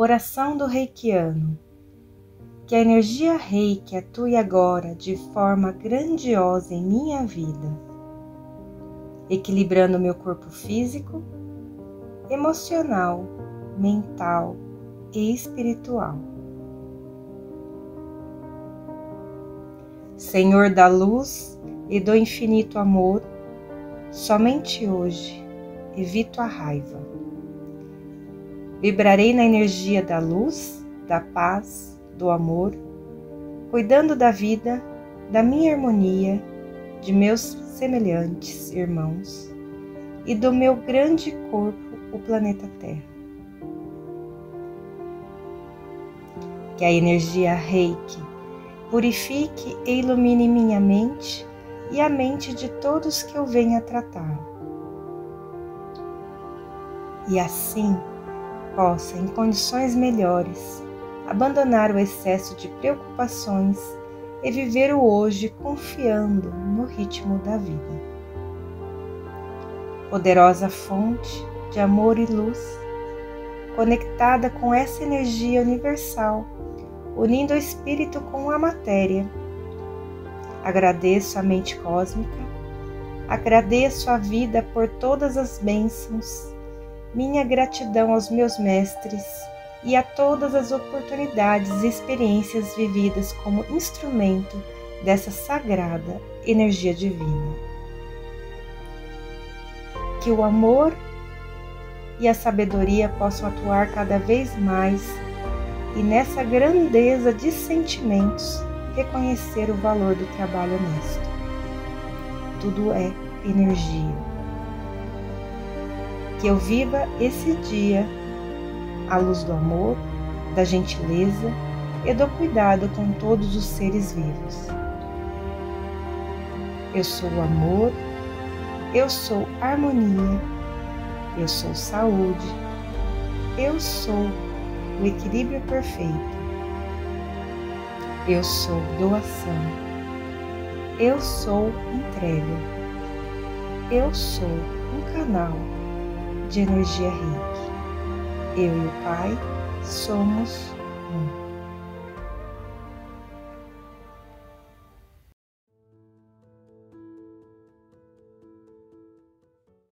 Oração do Reikiano. Que a energia Reiki atue agora de forma grandiosa em minha vida, equilibrando meu corpo físico, emocional, mental e espiritual. Senhor da luz e do infinito amor, somente hoje evito a raiva Vibrarei na energia da luz, da paz, do amor, cuidando da vida, da minha harmonia, de meus semelhantes irmãos e do meu grande corpo, o planeta Terra. Que a energia Reiki purifique e ilumine minha mente e a mente de todos que eu venha tratar. E assim, possa, em condições melhores, abandonar o excesso de preocupações e viver o hoje confiando no ritmo da vida. Poderosa fonte de amor e luz, conectada com essa energia universal, unindo o espírito com a matéria. Agradeço a mente cósmica, agradeço a vida por todas as bênçãos minha gratidão aos meus mestres e a todas as oportunidades e experiências vividas como instrumento dessa sagrada energia divina. Que o amor e a sabedoria possam atuar cada vez mais e nessa grandeza de sentimentos reconhecer o valor do trabalho honesto. Tudo é energia que eu viva esse dia à luz do amor, da gentileza e do cuidado com todos os seres vivos. Eu sou amor, eu sou harmonia, eu sou saúde, eu sou o equilíbrio perfeito, eu sou doação, eu sou entrega, eu sou um canal de energia reiki. Eu e o Pai somos um.